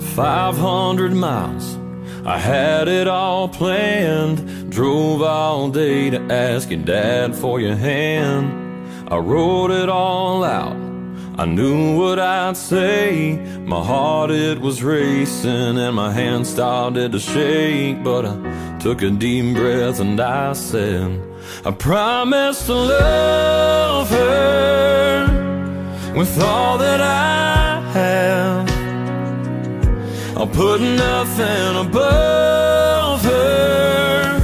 500 miles. I had it all planned. Drove all day to ask your dad for your hand. I wrote it all out. I knew what I'd say. My heart, it was racing, and my hands started to shake. But I took a deep breath and I said, I promise to love her with all that I I'll put nothing above her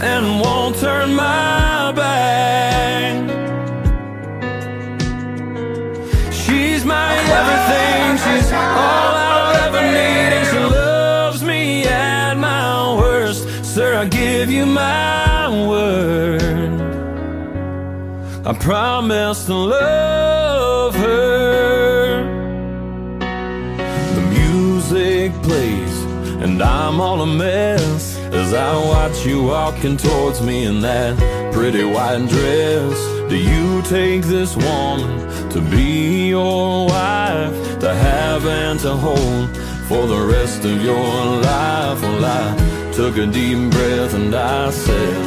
and won't turn my back. She's my everything, she's all I'll ever need, and she loves me at my worst. Sir, I give you my word. I promise to love plays, and I'm all a mess as I watch you walking towards me in that pretty white dress. Do you take this woman to be your wife, to have and to hold for the rest of your life? Well, I took a deep breath and I said,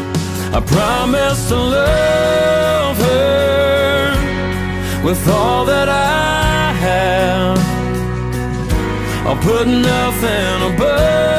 I promise to love her with all that I have. I'll put nothing above